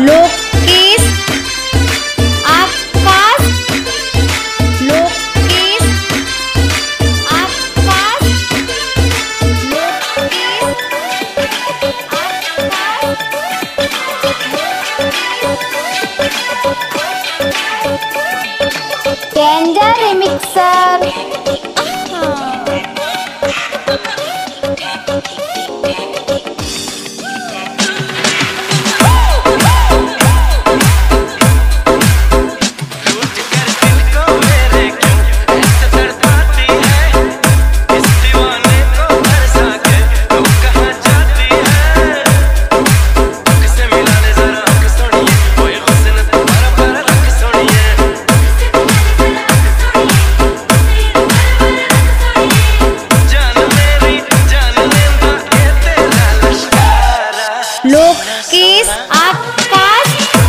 लोग Danger mixer. Case आप पास